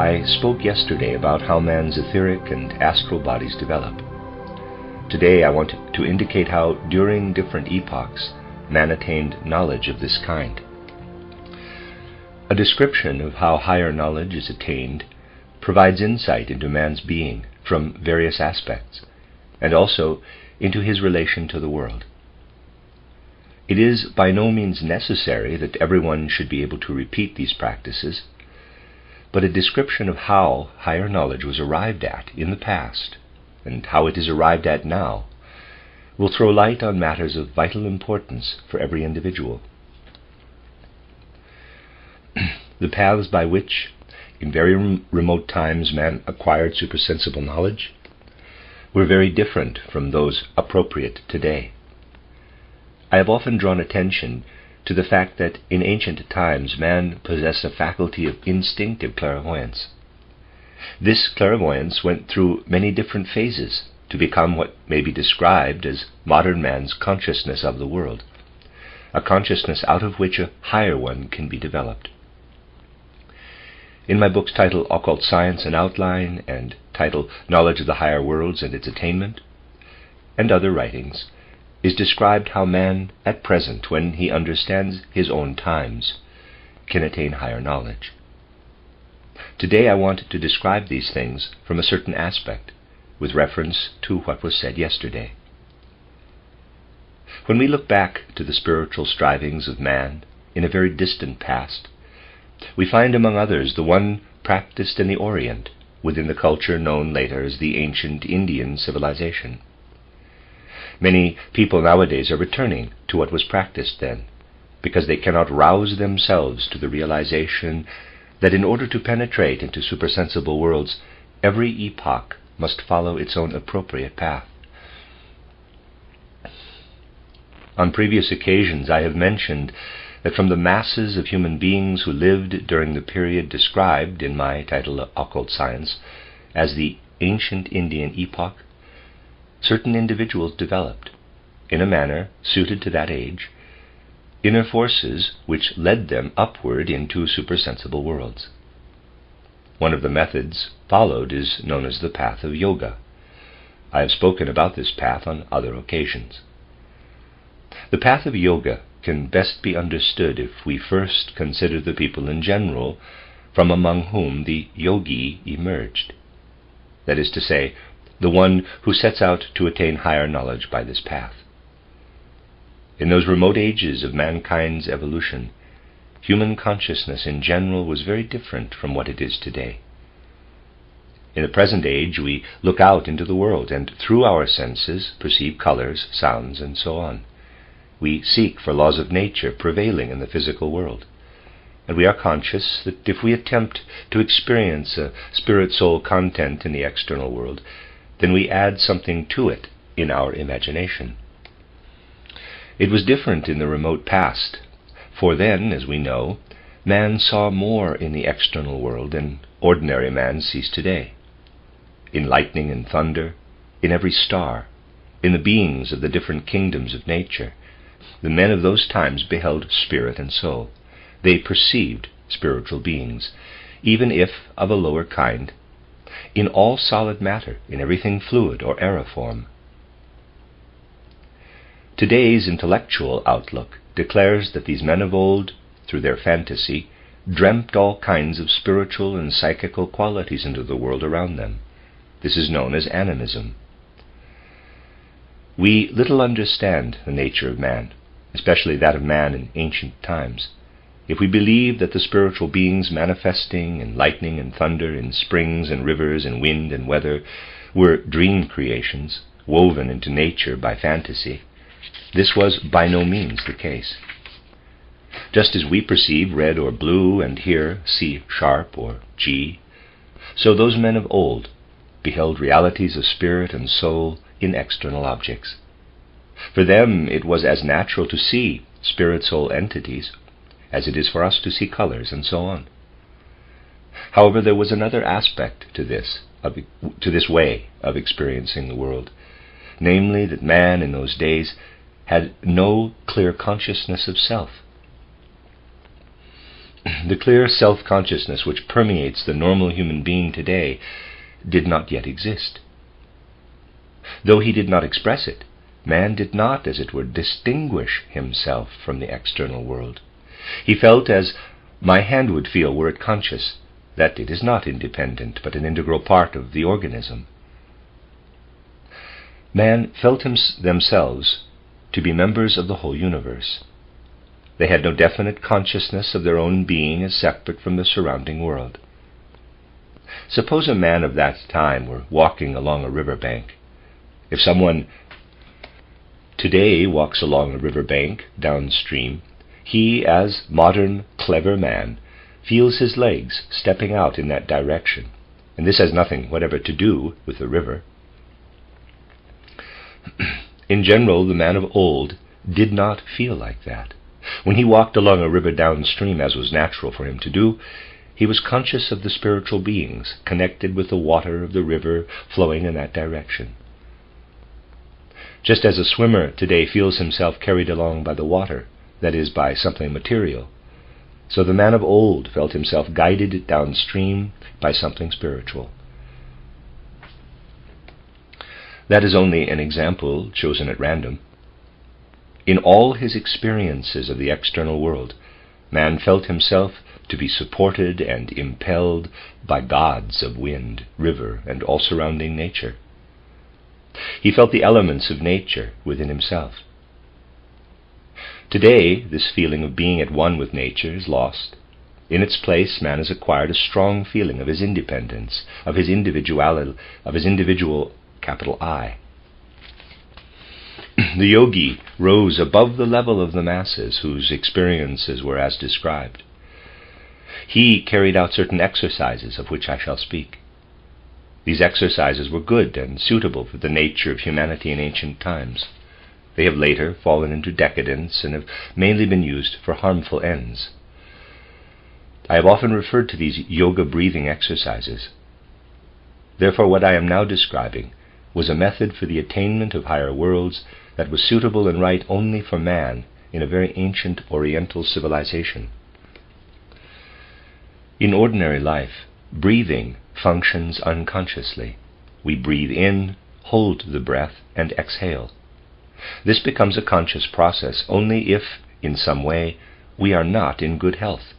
I spoke yesterday about how man's etheric and astral bodies develop. Today I want to indicate how, during different epochs, man attained knowledge of this kind. A description of how higher knowledge is attained provides insight into man's being from various aspects, and also into his relation to the world. It is by no means necessary that everyone should be able to repeat these practices, but a description of how higher knowledge was arrived at in the past and how it is arrived at now will throw light on matters of vital importance for every individual. the paths by which, in very rem- remote times, man acquired supersensible knowledge were very different from those appropriate today. I have often drawn attention to the fact that in ancient times man possessed a faculty of instinctive clairvoyance. This clairvoyance went through many different phases to become what may be described as modern man's consciousness of the world, a consciousness out of which a higher one can be developed. In my books titled Occult Science and Outline and titled Knowledge of the Higher Worlds and Its Attainment, and other writings, is described how man, at present, when he understands his own times, can attain higher knowledge. Today I want to describe these things from a certain aspect, with reference to what was said yesterday. When we look back to the spiritual strivings of man in a very distant past, we find among others the one practiced in the Orient within the culture known later as the ancient Indian civilization. Many people nowadays are returning to what was practiced then, because they cannot rouse themselves to the realization that in order to penetrate into supersensible worlds, every epoch must follow its own appropriate path. On previous occasions, I have mentioned that from the masses of human beings who lived during the period described in my title Occult Science as the ancient Indian epoch, certain individuals developed, in a manner suited to that age, inner forces which led them upward into supersensible worlds. One of the methods followed is known as the path of yoga. I have spoken about this path on other occasions. The path of yoga can best be understood if we first consider the people in general from among whom the yogi emerged. That is to say, the one who sets out to attain higher knowledge by this path. In those remote ages of mankind's evolution, human consciousness in general was very different from what it is today. In the present age, we look out into the world and through our senses perceive colors, sounds, and so on. We seek for laws of nature prevailing in the physical world. And we are conscious that if we attempt to experience a spirit soul content in the external world, then we add something to it in our imagination. It was different in the remote past, for then, as we know, man saw more in the external world than ordinary man sees today. In lightning and thunder, in every star, in the beings of the different kingdoms of nature, the men of those times beheld spirit and soul. They perceived spiritual beings, even if of a lower kind, in all solid matter, in everything fluid or aeriform. Today's intellectual outlook declares that these men of old, through their fantasy, dreamt all kinds of spiritual and psychical qualities into the world around them. This is known as animism. We little understand the nature of man, especially that of man in ancient times, if we believe that the spiritual beings manifesting in lightning and thunder, in springs and rivers, in wind and weather, were dream creations woven into nature by fantasy, this was by no means the case. Just as we perceive red or blue and hear C sharp or G, so those men of old beheld realities of spirit and soul in external objects. For them it was as natural to see spirit soul entities as it is for us to see colors and so on. However, there was another aspect to this, of, to this way of experiencing the world, namely that man in those days had no clear consciousness of self. the clear self consciousness which permeates the normal human being today did not yet exist. Though he did not express it, man did not, as it were, distinguish himself from the external world. He felt as my hand would feel were it conscious, that it is not independent, but an integral part of the organism. Man felt themselves to be members of the whole universe. They had no definite consciousness of their own being as separate from the surrounding world. Suppose a man of that time were walking along a river bank. If someone today walks along a river bank downstream, he, as modern, clever man, feels his legs stepping out in that direction, and this has nothing whatever to do with the river. in general, the man of old did not feel like that. When he walked along a river downstream, as was natural for him to do, he was conscious of the spiritual beings connected with the water of the river flowing in that direction. Just as a swimmer today feels himself carried along by the water, that is, by something material, so the man of old felt himself guided downstream by something spiritual. That is only an example chosen at random. In all his experiences of the external world, man felt himself to be supported and impelled by gods of wind, river, and all surrounding nature. He felt the elements of nature within himself. Today, this feeling of being at one with nature is lost. In its place, man has acquired a strong feeling of his independence, of his individuality, of his individual capital I. the yogi rose above the level of the masses whose experiences were as described. He carried out certain exercises of which I shall speak. These exercises were good and suitable for the nature of humanity in ancient times. They have later fallen into decadence and have mainly been used for harmful ends. I have often referred to these yoga breathing exercises. Therefore, what I am now describing was a method for the attainment of higher worlds that was suitable and right only for man in a very ancient Oriental civilization. In ordinary life, breathing functions unconsciously. We breathe in, hold the breath, and exhale. This becomes a conscious process only if, in some way, we are not in good health.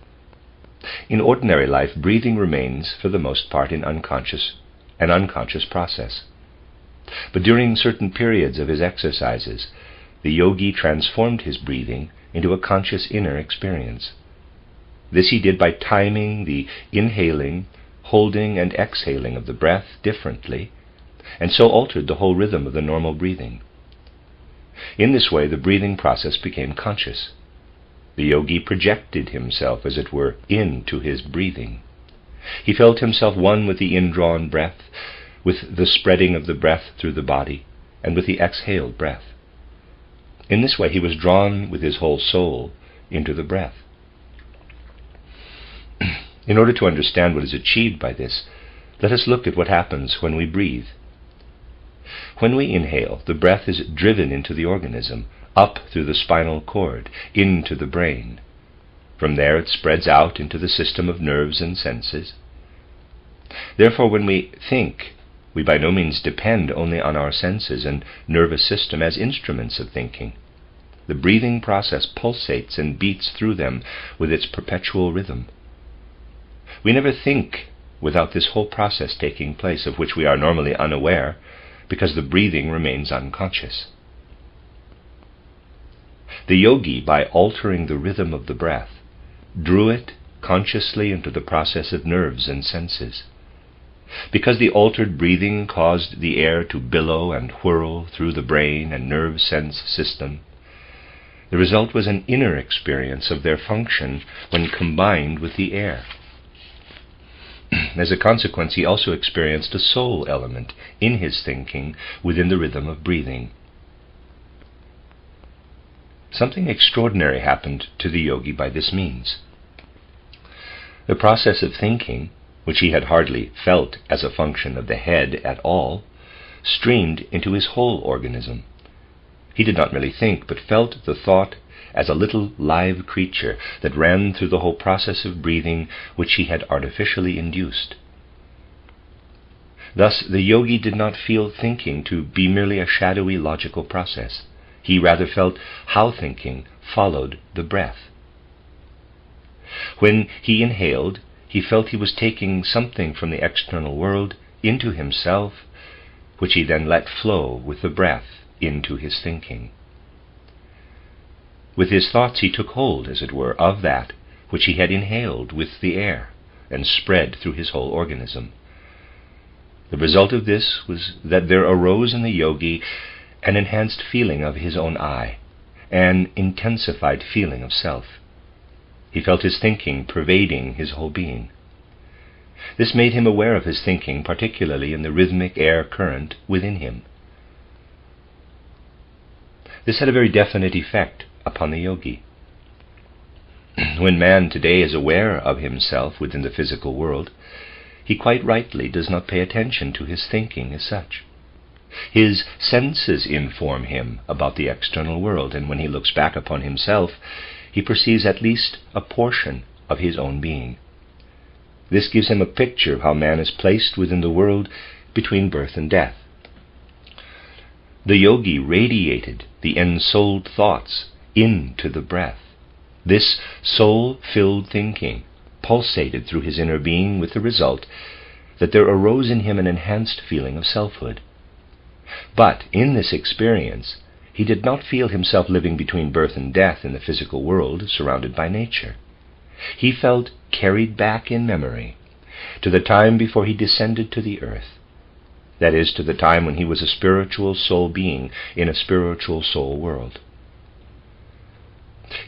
In ordinary life, breathing remains, for the most part, in unconscious, an unconscious process. But during certain periods of his exercises, the yogi transformed his breathing into a conscious inner experience. This he did by timing the inhaling, holding, and exhaling of the breath differently, and so altered the whole rhythm of the normal breathing. In this way, the breathing process became conscious. The yogi projected himself, as it were, into his breathing. He felt himself one with the indrawn breath, with the spreading of the breath through the body, and with the exhaled breath. In this way, he was drawn with his whole soul into the breath. In order to understand what is achieved by this, let us look at what happens when we breathe. When we inhale, the breath is driven into the organism, up through the spinal cord, into the brain. From there it spreads out into the system of nerves and senses. Therefore, when we think, we by no means depend only on our senses and nervous system as instruments of thinking. The breathing process pulsates and beats through them with its perpetual rhythm. We never think without this whole process taking place, of which we are normally unaware, because the breathing remains unconscious. The yogi, by altering the rhythm of the breath, drew it consciously into the process of nerves and senses. Because the altered breathing caused the air to billow and whirl through the brain and nerve sense system, the result was an inner experience of their function when combined with the air. As a consequence, he also experienced a soul element in his thinking within the rhythm of breathing. Something extraordinary happened to the yogi by this means. The process of thinking which he had hardly felt as a function of the head at all, streamed into his whole organism. He did not merely think, but felt the thought as a little live creature that ran through the whole process of breathing which he had artificially induced. Thus, the yogi did not feel thinking to be merely a shadowy logical process. He rather felt how thinking followed the breath. When he inhaled, he felt he was taking something from the external world into himself, which he then let flow with the breath into his thinking. With his thoughts he took hold, as it were, of that which he had inhaled with the air and spread through his whole organism. The result of this was that there arose in the yogi an enhanced feeling of his own I, an intensified feeling of self. He felt his thinking pervading his whole being. This made him aware of his thinking, particularly in the rhythmic air current within him. This had a very definite effect upon the yogi. when man today is aware of himself within the physical world, he quite rightly does not pay attention to his thinking as such. His senses inform him about the external world, and when he looks back upon himself, he perceives at least a portion of his own being. This gives him a picture of how man is placed within the world between birth and death. The yogi radiated the ensouled thoughts into the breath. This soul filled thinking pulsated through his inner being with the result that there arose in him an enhanced feeling of selfhood. But in this experience, he did not feel himself living between birth and death in the physical world surrounded by nature. He felt carried back in memory to the time before he descended to the earth. That is, to the time when he was a spiritual soul being in a spiritual soul world.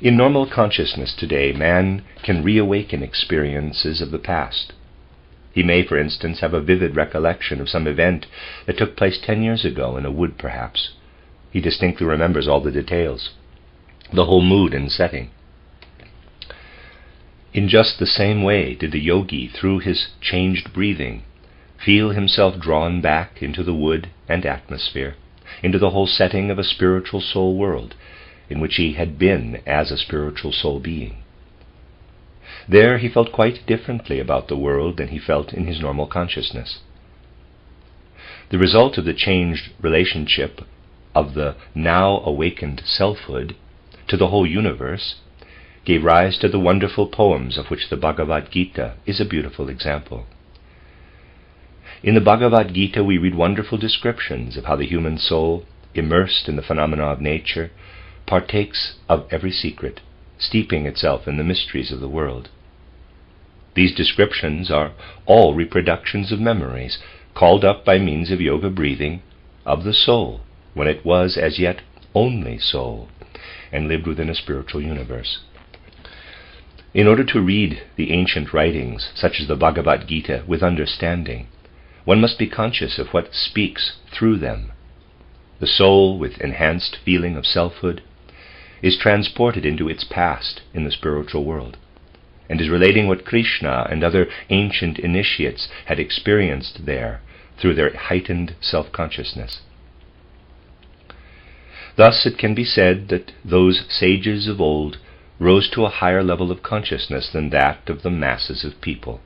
In normal consciousness today, man can reawaken experiences of the past. He may, for instance, have a vivid recollection of some event that took place ten years ago in a wood, perhaps. He distinctly remembers all the details, the whole mood and setting. In just the same way did the yogi, through his changed breathing, feel himself drawn back into the wood and atmosphere, into the whole setting of a spiritual soul world, in which he had been as a spiritual soul being. There he felt quite differently about the world than he felt in his normal consciousness. The result of the changed relationship of the now awakened selfhood to the whole universe gave rise to the wonderful poems of which the Bhagavad Gita is a beautiful example. In the Bhagavad Gita, we read wonderful descriptions of how the human soul, immersed in the phenomena of nature, partakes of every secret, steeping itself in the mysteries of the world. These descriptions are all reproductions of memories called up by means of yoga breathing of the soul when it was as yet only soul and lived within a spiritual universe. In order to read the ancient writings, such as the Bhagavad Gita, with understanding, one must be conscious of what speaks through them. The soul, with enhanced feeling of selfhood, is transported into its past in the spiritual world, and is relating what Krishna and other ancient initiates had experienced there through their heightened self consciousness. Thus it can be said that those sages of old rose to a higher level of consciousness than that of the masses of people.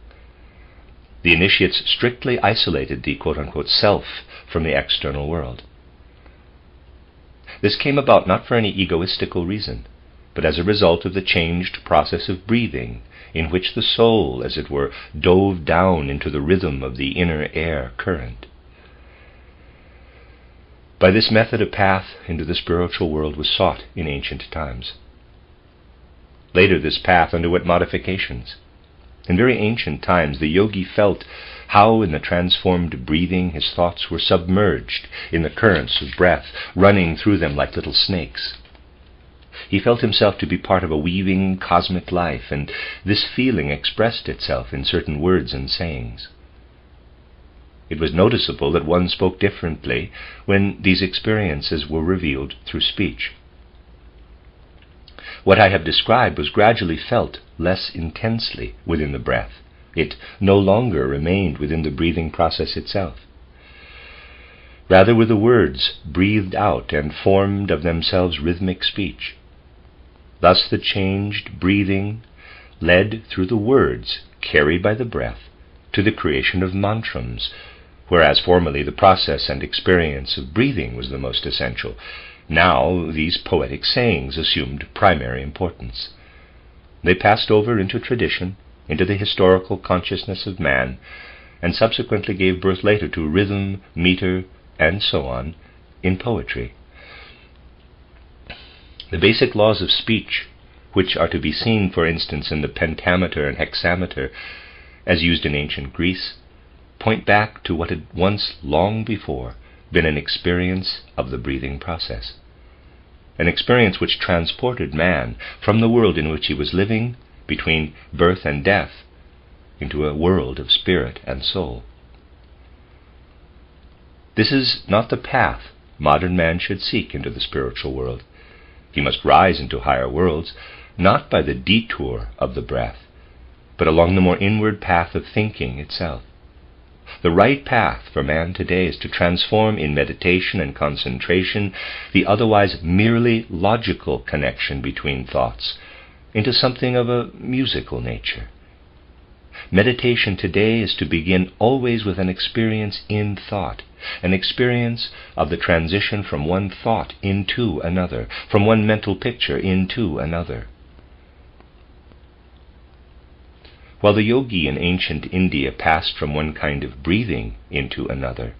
The initiates strictly isolated the quote-unquote self from the external world. This came about not for any egoistical reason, but as a result of the changed process of breathing, in which the soul, as it were, dove down into the rhythm of the inner air current. By this method a path into the spiritual world was sought in ancient times. Later this path underwent modifications. In very ancient times the yogi felt how in the transformed breathing his thoughts were submerged in the currents of breath, running through them like little snakes. He felt himself to be part of a weaving cosmic life, and this feeling expressed itself in certain words and sayings. It was noticeable that one spoke differently when these experiences were revealed through speech. What I have described was gradually felt less intensely within the breath. It no longer remained within the breathing process itself. Rather were the words breathed out and formed of themselves rhythmic speech. Thus the changed breathing led through the words carried by the breath to the creation of mantrams, whereas formerly the process and experience of breathing was the most essential. Now these poetic sayings assumed primary importance. They passed over into tradition, into the historical consciousness of man, and subsequently gave birth later to rhythm, meter, and so on in poetry. The basic laws of speech, which are to be seen, for instance, in the pentameter and hexameter as used in ancient Greece, point back to what had once, long before, been an experience of the breathing process. An experience which transported man from the world in which he was living between birth and death into a world of spirit and soul. This is not the path modern man should seek into the spiritual world. He must rise into higher worlds, not by the detour of the breath, but along the more inward path of thinking itself. The right path for man today is to transform in meditation and concentration the otherwise merely logical connection between thoughts into something of a musical nature. Meditation today is to begin always with an experience in thought, an experience of the transition from one thought into another, from one mental picture into another. While the yogi in ancient India passed from one kind of breathing into another,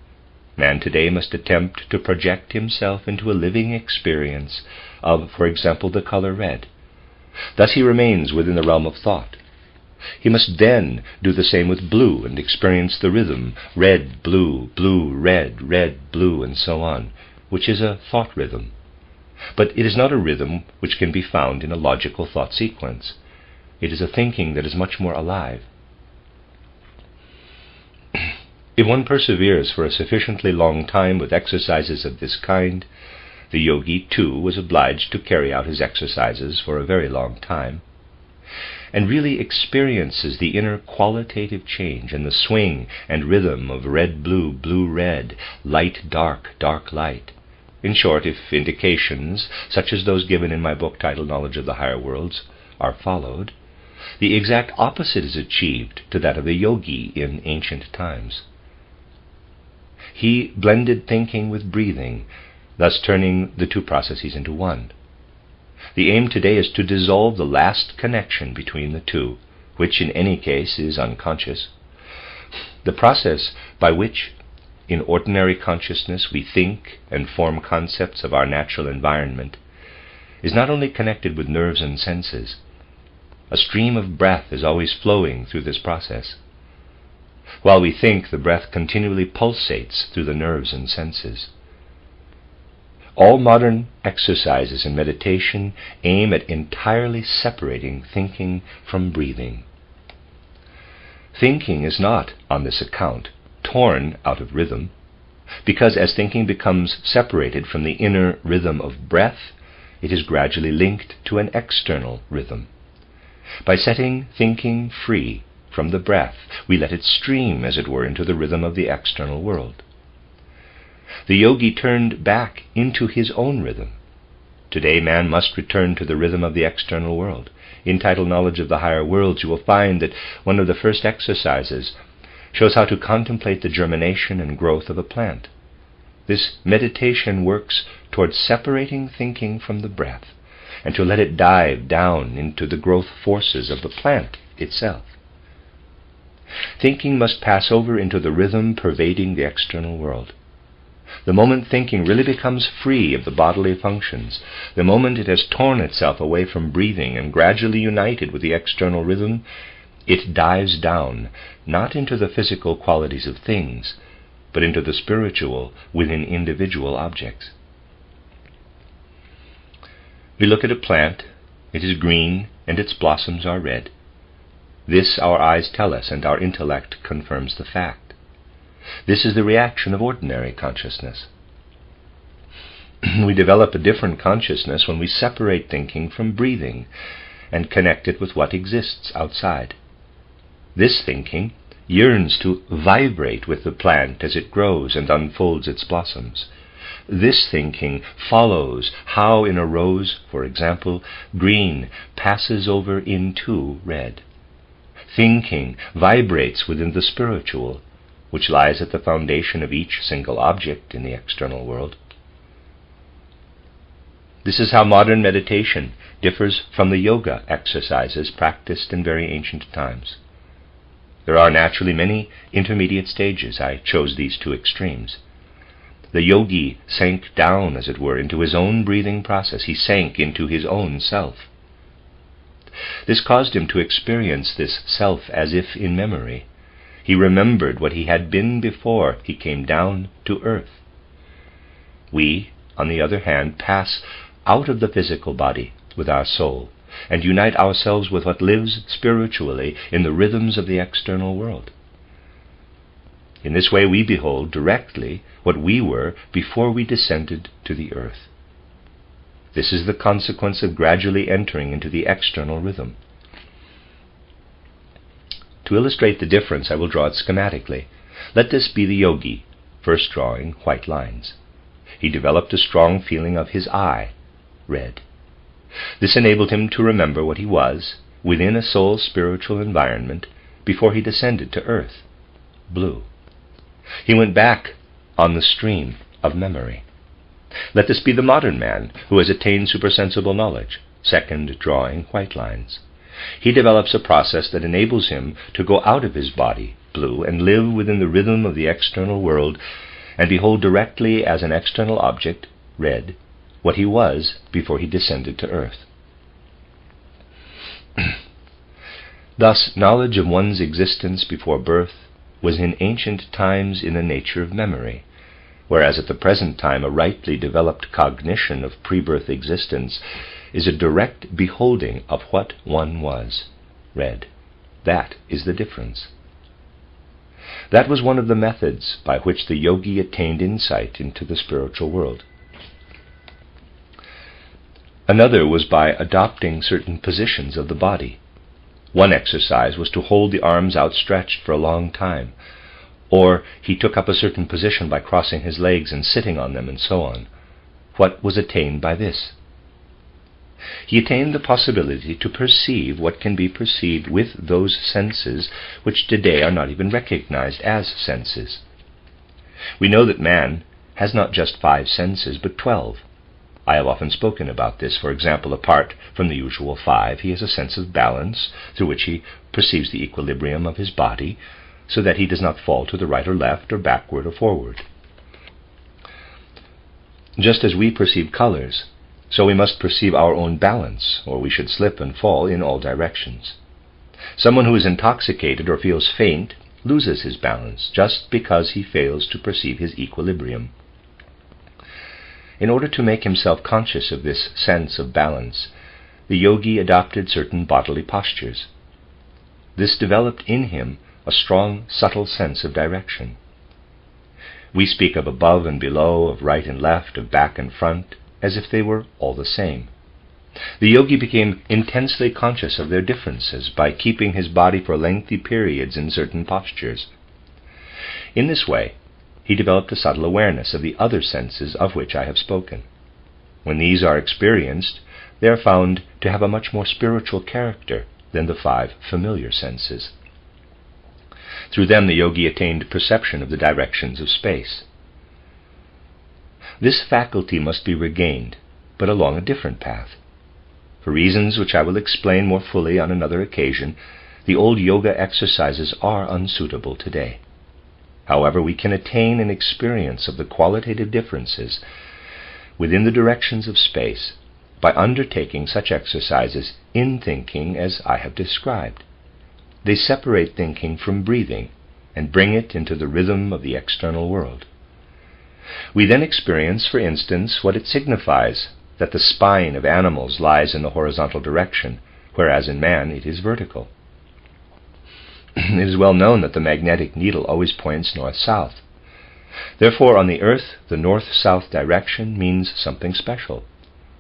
man today must attempt to project himself into a living experience of, for example, the color red. Thus he remains within the realm of thought, he must then do the same with blue and experience the rhythm red, blue, blue, red, red, blue, and so on, which is a thought rhythm. But it is not a rhythm which can be found in a logical thought sequence. It is a thinking that is much more alive. if one perseveres for a sufficiently long time with exercises of this kind, the yogi too was obliged to carry out his exercises for a very long time and really experiences the inner qualitative change and the swing and rhythm of red blue, blue red, light dark, dark light. In short, if indications, such as those given in my book titled Knowledge of the Higher Worlds, are followed, the exact opposite is achieved to that of a yogi in ancient times. He blended thinking with breathing, thus turning the two processes into one. The aim today is to dissolve the last connection between the two, which in any case is unconscious. The process by which in ordinary consciousness we think and form concepts of our natural environment is not only connected with nerves and senses. A stream of breath is always flowing through this process. While we think, the breath continually pulsates through the nerves and senses. All modern exercises in meditation aim at entirely separating thinking from breathing. Thinking is not, on this account, torn out of rhythm, because as thinking becomes separated from the inner rhythm of breath, it is gradually linked to an external rhythm. By setting thinking free from the breath, we let it stream, as it were, into the rhythm of the external world. The yogi turned back into his own rhythm. Today, man must return to the rhythm of the external world. In Title Knowledge of the Higher Worlds, you will find that one of the first exercises shows how to contemplate the germination and growth of a plant. This meditation works towards separating thinking from the breath and to let it dive down into the growth forces of the plant itself. Thinking must pass over into the rhythm pervading the external world. The moment thinking really becomes free of the bodily functions, the moment it has torn itself away from breathing and gradually united with the external rhythm, it dives down, not into the physical qualities of things, but into the spiritual within individual objects. We look at a plant, it is green, and its blossoms are red. This our eyes tell us, and our intellect confirms the fact. This is the reaction of ordinary consciousness. we develop a different consciousness when we separate thinking from breathing and connect it with what exists outside. This thinking yearns to vibrate with the plant as it grows and unfolds its blossoms. This thinking follows how in a rose, for example, green passes over into red. Thinking vibrates within the spiritual, which lies at the foundation of each single object in the external world. This is how modern meditation differs from the yoga exercises practiced in very ancient times. There are naturally many intermediate stages. I chose these two extremes. The yogi sank down, as it were, into his own breathing process. He sank into his own self. This caused him to experience this self as if in memory. He remembered what he had been before he came down to earth. We, on the other hand, pass out of the physical body with our soul and unite ourselves with what lives spiritually in the rhythms of the external world. In this way, we behold directly what we were before we descended to the earth. This is the consequence of gradually entering into the external rhythm. To illustrate the difference, I will draw it schematically. Let this be the yogi, first drawing white lines. He developed a strong feeling of his I, red. This enabled him to remember what he was within a soul's spiritual environment before he descended to earth, blue. He went back on the stream of memory. Let this be the modern man who has attained supersensible knowledge, second drawing white lines. He develops a process that enables him to go out of his body, blue, and live within the rhythm of the external world and behold directly as an external object, red, what he was before he descended to earth. Thus, knowledge of one's existence before birth was in ancient times in the nature of memory, whereas at the present time a rightly developed cognition of pre-birth existence is a direct beholding of what one was, red. That is the difference. That was one of the methods by which the yogi attained insight into the spiritual world. Another was by adopting certain positions of the body. One exercise was to hold the arms outstretched for a long time, or he took up a certain position by crossing his legs and sitting on them, and so on. What was attained by this? He attained the possibility to perceive what can be perceived with those senses which today are not even recognized as senses. We know that man has not just five senses, but twelve. I have often spoken about this. For example, apart from the usual five, he has a sense of balance through which he perceives the equilibrium of his body so that he does not fall to the right or left or backward or forward. Just as we perceive colors, so we must perceive our own balance, or we should slip and fall in all directions. Someone who is intoxicated or feels faint loses his balance just because he fails to perceive his equilibrium. In order to make himself conscious of this sense of balance, the yogi adopted certain bodily postures. This developed in him a strong, subtle sense of direction. We speak of above and below, of right and left, of back and front, as if they were all the same. The yogi became intensely conscious of their differences by keeping his body for lengthy periods in certain postures. In this way, he developed a subtle awareness of the other senses of which I have spoken. When these are experienced, they are found to have a much more spiritual character than the five familiar senses. Through them, the yogi attained perception of the directions of space. This faculty must be regained, but along a different path. For reasons which I will explain more fully on another occasion, the old yoga exercises are unsuitable today. However, we can attain an experience of the qualitative differences within the directions of space by undertaking such exercises in thinking as I have described. They separate thinking from breathing and bring it into the rhythm of the external world. We then experience, for instance, what it signifies that the spine of animals lies in the horizontal direction, whereas in man it is vertical. it is well known that the magnetic needle always points north-south. Therefore, on the Earth, the north-south direction means something special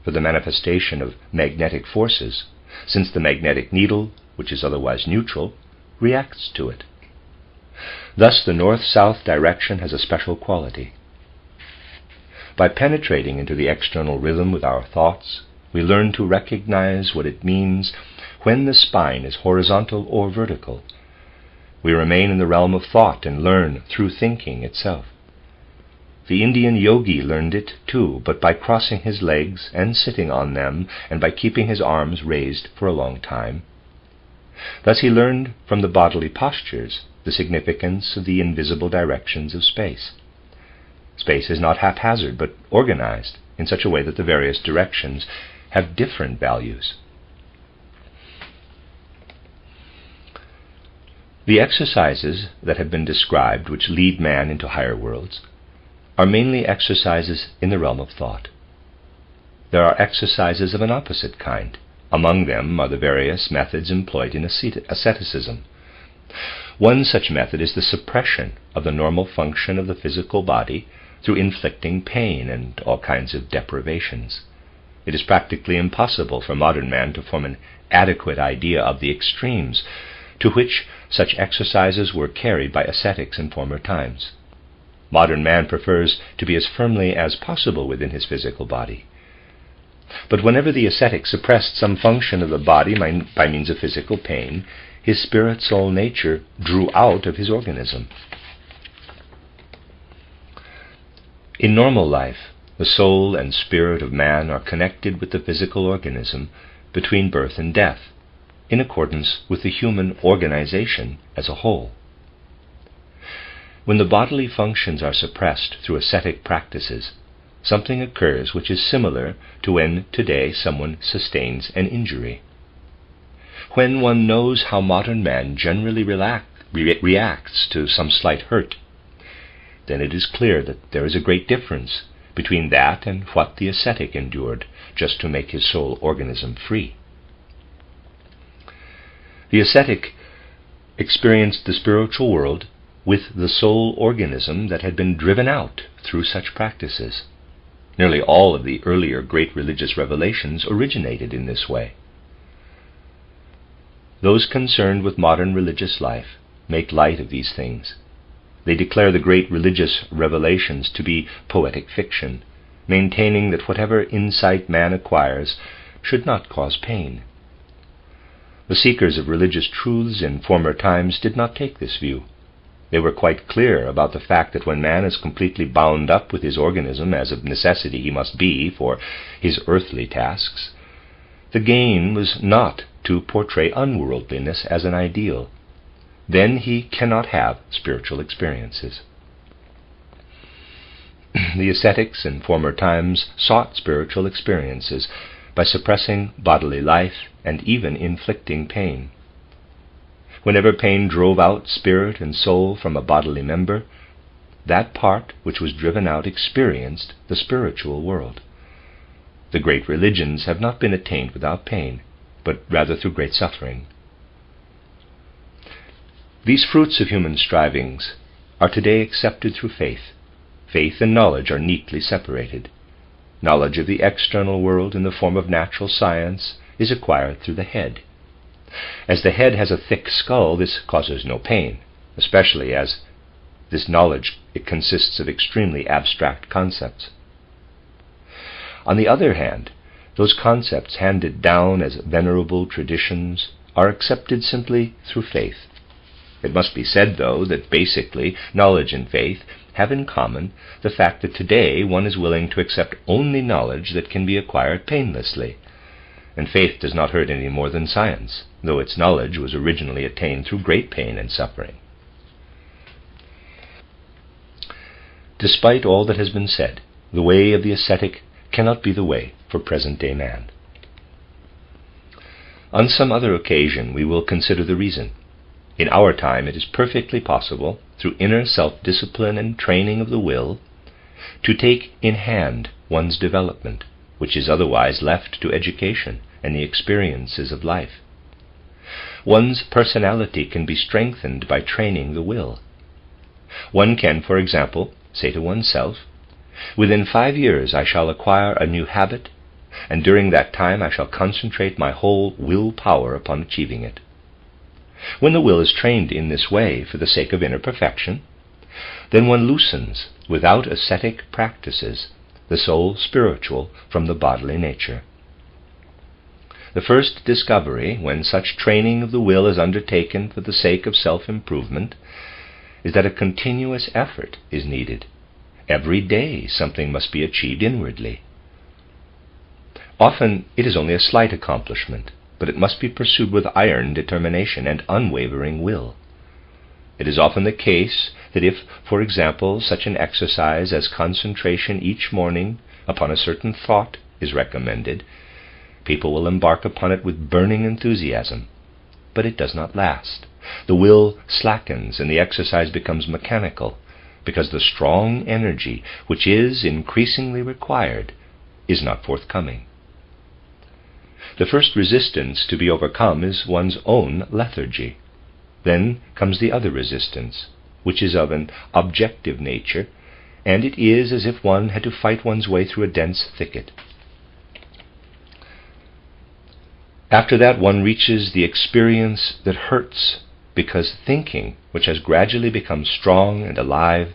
for the manifestation of magnetic forces, since the magnetic needle, which is otherwise neutral, reacts to it. Thus, the north south direction has a special quality. By penetrating into the external rhythm with our thoughts, we learn to recognize what it means when the spine is horizontal or vertical. We remain in the realm of thought and learn through thinking itself. The Indian yogi learned it too, but by crossing his legs and sitting on them, and by keeping his arms raised for a long time. Thus he learned from the bodily postures the significance of the invisible directions of space. Space is not haphazard, but organized in such a way that the various directions have different values. The exercises that have been described which lead man into higher worlds are mainly exercises in the realm of thought. There are exercises of an opposite kind. Among them are the various methods employed in asceticism. One such method is the suppression of the normal function of the physical body through inflicting pain and all kinds of deprivations. It is practically impossible for modern man to form an adequate idea of the extremes to which such exercises were carried by ascetics in former times. Modern man prefers to be as firmly as possible within his physical body. But whenever the ascetic suppressed some function of the body by means of physical pain, his spirit soul nature drew out of his organism. In normal life, the soul and spirit of man are connected with the physical organism between birth and death, in accordance with the human organization as a whole. When the bodily functions are suppressed through ascetic practices, something occurs which is similar to when today someone sustains an injury. When one knows how modern man generally relax, re- reacts to some slight hurt, then it is clear that there is a great difference between that and what the ascetic endured just to make his soul organism free. The ascetic experienced the spiritual world with the soul organism that had been driven out through such practices. Nearly all of the earlier great religious revelations originated in this way. Those concerned with modern religious life make light of these things they declare the great religious revelations to be poetic fiction, maintaining that whatever insight man acquires should not cause pain. The seekers of religious truths in former times did not take this view. They were quite clear about the fact that when man is completely bound up with his organism, as of necessity he must be for his earthly tasks, the gain was not to portray unworldliness as an ideal, then he cannot have spiritual experiences. the ascetics in former times sought spiritual experiences by suppressing bodily life and even inflicting pain. Whenever pain drove out spirit and soul from a bodily member, that part which was driven out experienced the spiritual world. The great religions have not been attained without pain, but rather through great suffering. These fruits of human strivings are today accepted through faith. Faith and knowledge are neatly separated. Knowledge of the external world in the form of natural science is acquired through the head. As the head has a thick skull, this causes no pain, especially as this knowledge it consists of extremely abstract concepts. On the other hand, those concepts handed down as venerable traditions are accepted simply through faith. It must be said, though, that basically knowledge and faith have in common the fact that today one is willing to accept only knowledge that can be acquired painlessly. And faith does not hurt any more than science, though its knowledge was originally attained through great pain and suffering. Despite all that has been said, the way of the ascetic cannot be the way for present day man. On some other occasion we will consider the reason in our time, it is perfectly possible, through inner self discipline and training of the will, to take in hand one's development, which is otherwise left to education and the experiences of life. One's personality can be strengthened by training the will. One can, for example, say to oneself, Within five years I shall acquire a new habit, and during that time I shall concentrate my whole will power upon achieving it. When the will is trained in this way for the sake of inner perfection, then one loosens, without ascetic practices, the soul spiritual from the bodily nature. The first discovery, when such training of the will is undertaken for the sake of self improvement, is that a continuous effort is needed. Every day something must be achieved inwardly. Often it is only a slight accomplishment, but it must be pursued with iron determination and unwavering will. It is often the case that if, for example, such an exercise as concentration each morning upon a certain thought is recommended, people will embark upon it with burning enthusiasm. But it does not last. The will slackens and the exercise becomes mechanical, because the strong energy which is increasingly required is not forthcoming. The first resistance to be overcome is one's own lethargy. Then comes the other resistance, which is of an objective nature, and it is as if one had to fight one's way through a dense thicket. After that, one reaches the experience that hurts because thinking, which has gradually become strong and alive,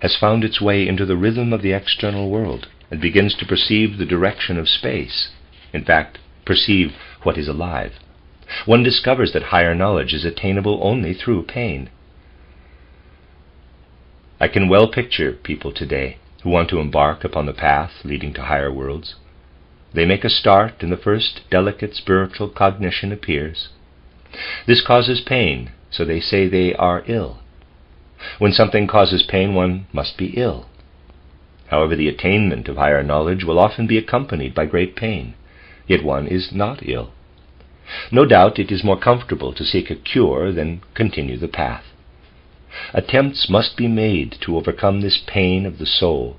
has found its way into the rhythm of the external world and begins to perceive the direction of space. In fact, perceive what is alive. One discovers that higher knowledge is attainable only through pain. I can well picture people today who want to embark upon the path leading to higher worlds. They make a start, and the first delicate spiritual cognition appears. This causes pain, so they say they are ill. When something causes pain, one must be ill. However, the attainment of higher knowledge will often be accompanied by great pain yet one is not ill. No doubt it is more comfortable to seek a cure than continue the path. Attempts must be made to overcome this pain of the soul,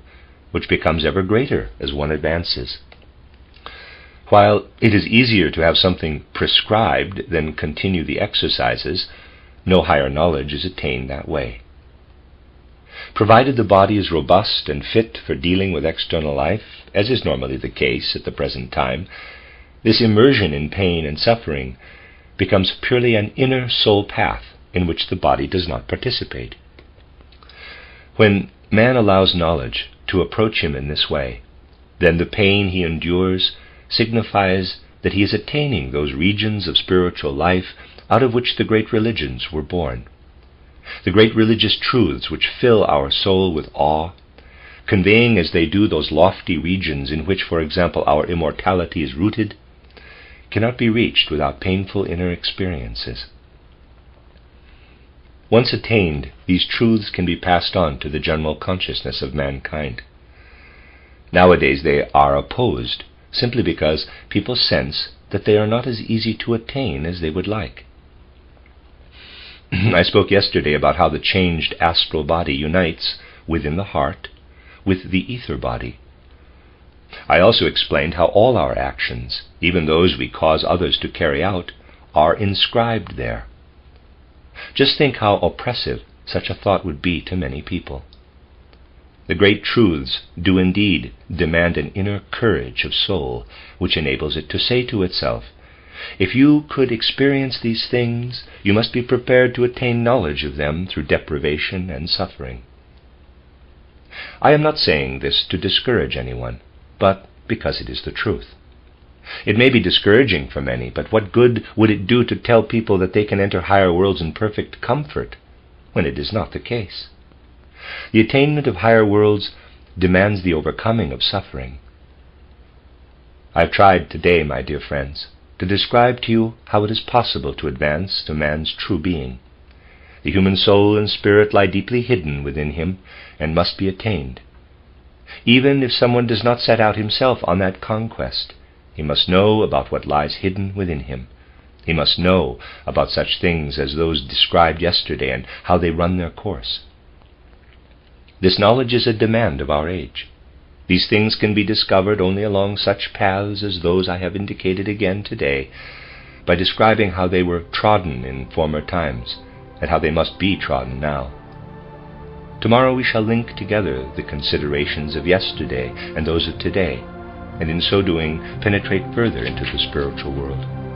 which becomes ever greater as one advances. While it is easier to have something prescribed than continue the exercises, no higher knowledge is attained that way. Provided the body is robust and fit for dealing with external life, as is normally the case at the present time, this immersion in pain and suffering becomes purely an inner soul path in which the body does not participate. When man allows knowledge to approach him in this way, then the pain he endures signifies that he is attaining those regions of spiritual life out of which the great religions were born. The great religious truths which fill our soul with awe, conveying as they do those lofty regions in which, for example, our immortality is rooted, cannot be reached without painful inner experiences. Once attained, these truths can be passed on to the general consciousness of mankind. Nowadays they are opposed simply because people sense that they are not as easy to attain as they would like. I spoke yesterday about how the changed astral body unites within the heart with the ether body I also explained how all our actions, even those we cause others to carry out, are inscribed there. Just think how oppressive such a thought would be to many people. The great truths do indeed demand an inner courage of soul which enables it to say to itself, If you could experience these things, you must be prepared to attain knowledge of them through deprivation and suffering. I am not saying this to discourage anyone but because it is the truth. It may be discouraging for many, but what good would it do to tell people that they can enter higher worlds in perfect comfort when it is not the case? The attainment of higher worlds demands the overcoming of suffering. I've tried today, my dear friends, to describe to you how it is possible to advance to man's true being. The human soul and spirit lie deeply hidden within him and must be attained. Even if someone does not set out himself on that conquest, he must know about what lies hidden within him. He must know about such things as those described yesterday and how they run their course. This knowledge is a demand of our age. These things can be discovered only along such paths as those I have indicated again today, by describing how they were trodden in former times, and how they must be trodden now. Tomorrow we shall link together the considerations of yesterday and those of today, and in so doing penetrate further into the spiritual world.